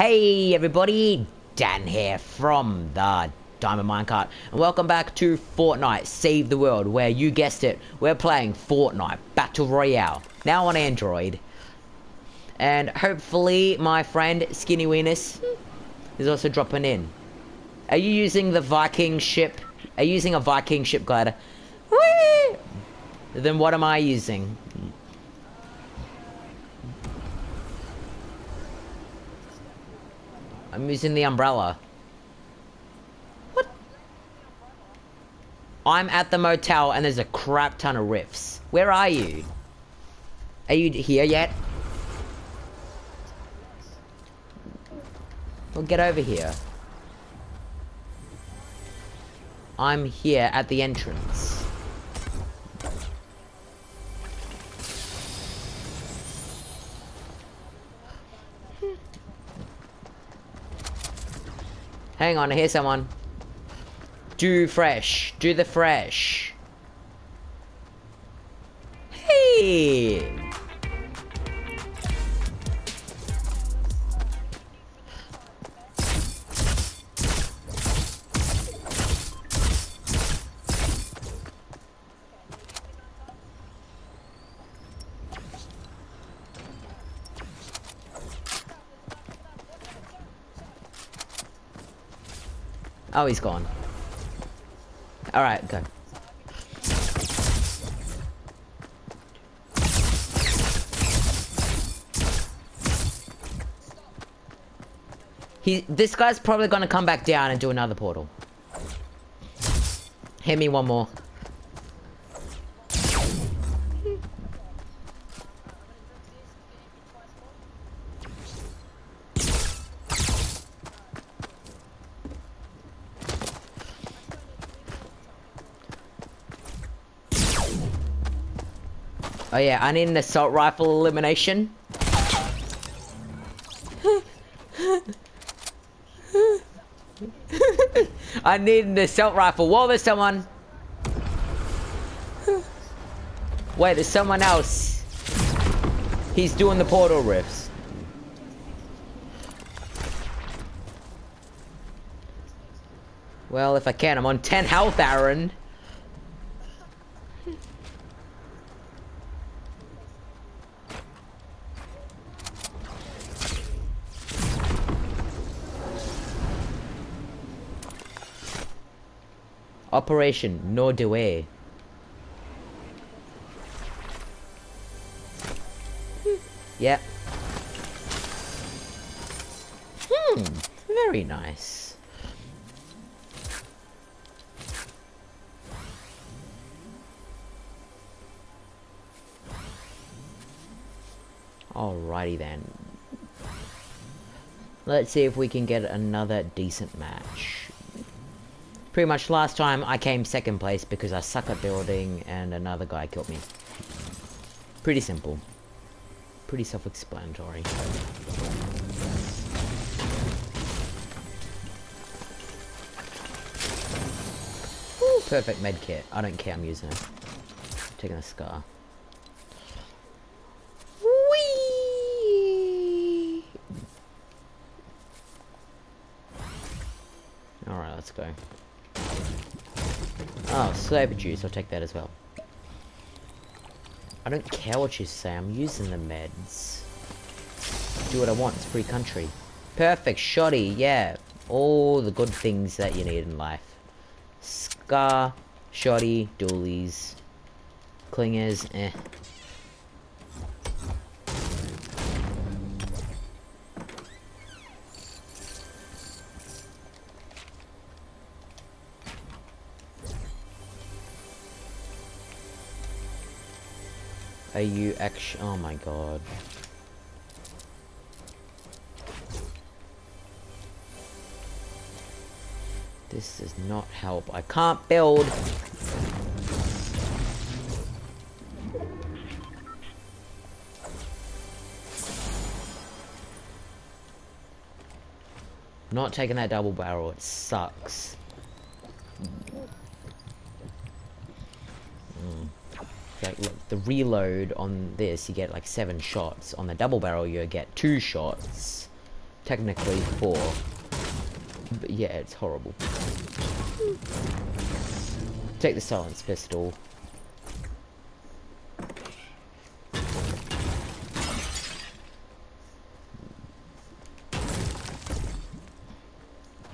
Hey everybody, Dan here from the Diamond Minecart, and welcome back to Fortnite Save the World, where you guessed it, we're playing Fortnite Battle Royale, now on Android. And hopefully my friend Skinny Weenus is also dropping in. Are you using the Viking ship? Are you using a Viking ship glider? Whee! Then what am I using? I'm using the umbrella. What? I'm at the motel and there's a crap ton of rifts. Where are you? Are you here yet? Well, get over here. I'm here at the entrance. Hang on, I hear someone. Do fresh. Do the fresh. Hey! Oh, he's gone. Alright, go. He, this guy's probably gonna come back down and do another portal. Hit me one more. Oh yeah, I need an assault rifle elimination. I need an assault rifle. Whoa, there's someone. Wait, there's someone else. He's doing the portal rifts. Well, if I can, I'm on 10 health, Aaron. Operation No Delay. Yep. Hmm, very nice. Alrighty then. Let's see if we can get another decent match. Pretty much last time I came second place because I suck at building and another guy killed me. Pretty simple. Pretty self-explanatory. Perfect med kit. I don't care, I'm using it. I'm taking a scar. Whee! Alright, let's go. Oh, sober juice, I'll take that as well. I don't care what you say, I'm using the meds. Do what I want, it's free country. Perfect, shoddy, yeah. All the good things that you need in life. Scar, shoddy, dualies, clingers, eh. Are you actually- oh my god. This does not help. I can't build! Not taking that double barrel, it sucks. Mm. Like, look, the reload on this, you get like seven shots. On the double barrel, you get two shots. technically four. But yeah, it's horrible. Take the silence pistol.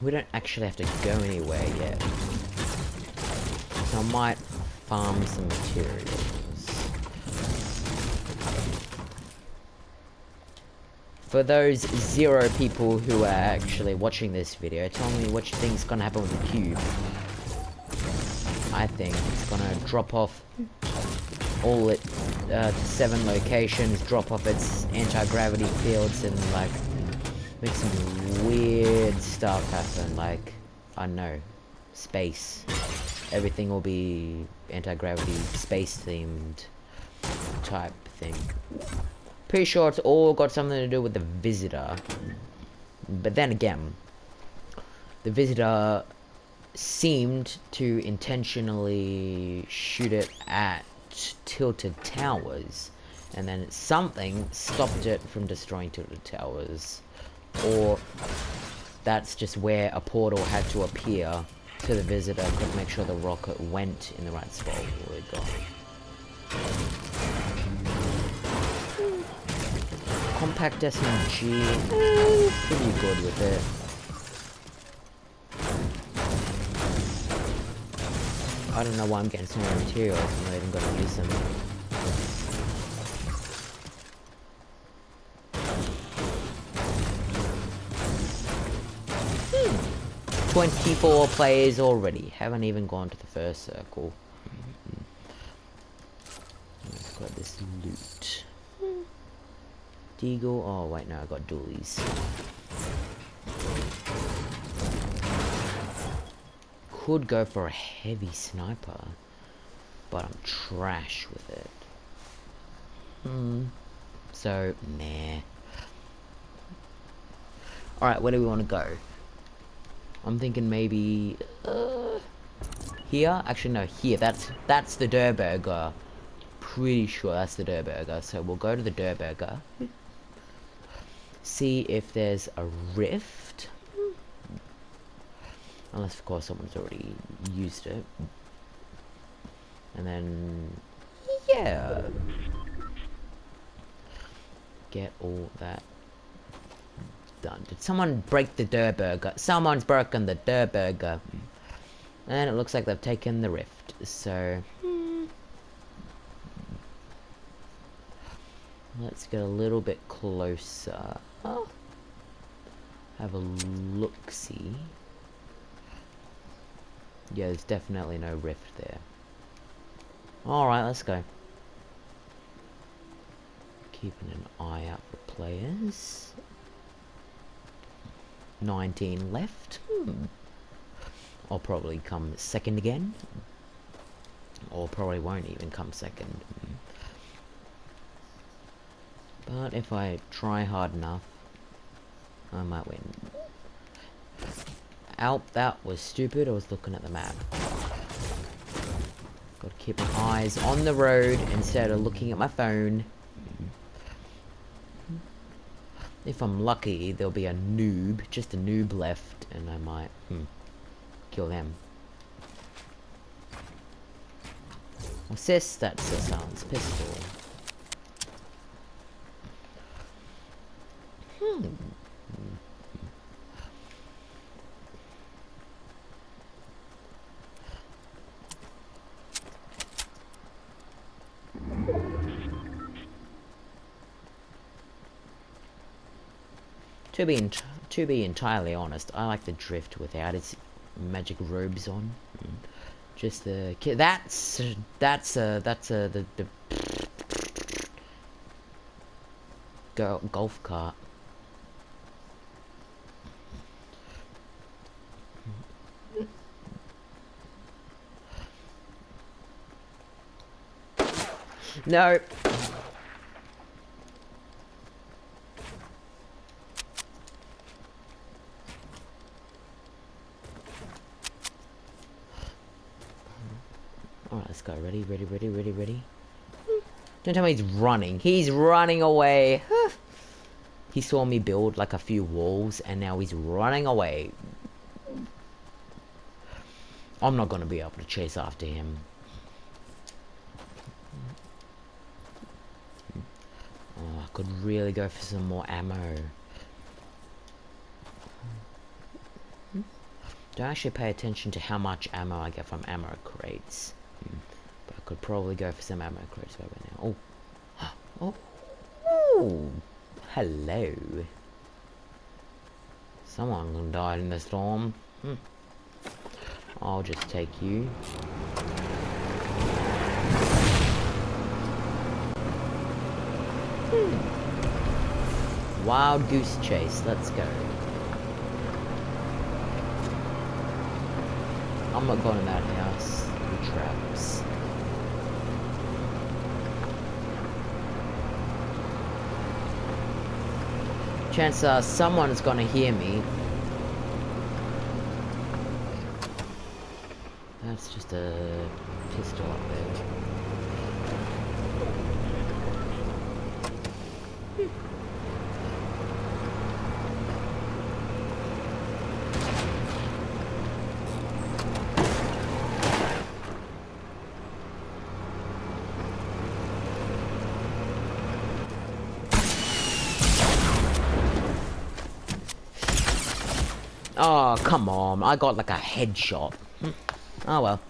We don't actually have to go anywhere yet. So I might farm some materials. For those zero people who are actually watching this video, tell me what you think's gonna happen with the cube. I think it's gonna drop off all it uh, seven locations, drop off its anti-gravity fields and like make some weird stuff happen, like, I know, space. Everything will be anti-gravity, space-themed type thing. Pretty sure it's all got something to do with the visitor. But then again, the visitor seemed to intentionally shoot it at tilted towers. And then something stopped it from destroying tilted towers or that's just where a portal had to appear to the visitor to make sure the rocket went in the right spot. Compact SMG, eh, pretty good with it. I don't know why I'm getting so many materials, I'm not even gonna use them. 24 players already. Haven't even gone to the first circle. I've got this loot. Deagle. Oh, wait, no, I got dualies. Could go for a heavy sniper, but I'm trash with it. Hmm. So, nah. Alright, where do we want to go? I'm thinking maybe uh, here. Actually, no, here. That's that's the Durr Burger. Pretty sure that's the Durr Burger. So we'll go to the Durr Burger. See if there's a rift. Unless, of course, someone's already used it. And then, yeah. Get all that done. Did someone break the Durr Burger? Someone's broken the Durr Burger. And it looks like they've taken the rift, so... Let's get a little bit closer. Oh. Have a look-see. Yeah, there's definitely no rift there. Alright, let's go. Keeping an eye out for players. 19 left. Hmm. I'll probably come second again. Or probably won't even come second. But if I try hard enough, I might win. Out, that was stupid. I was looking at the map. Gotta keep my eyes on the road instead of looking at my phone. If I'm lucky, there'll be a noob, just a noob left, and I might hmm, kill them. Assist, that's a silence pistol. To be to be entirely honest, I like the drift without its magic robes on. Just the that's that's uh that's uh the the go golf cart. No. Go. Ready, ready, ready, ready, ready. Don't tell me he's running. He's running away. He saw me build like a few walls and now he's running away. I'm not gonna be able to chase after him. Oh, I could really go for some more ammo. Don't actually pay attention to how much ammo I get from ammo crates. But I could probably go for some ammo crates right now. Oh. Oh. Hello. Someone died in the storm. Hmm. I'll just take you. Hmm. Wild goose chase, let's go. I'm not going in that house. The traps. Chance uh, someone's gonna hear me. That's just a pistol up there. Oh, come on. I got like a headshot. Hmm. Oh well.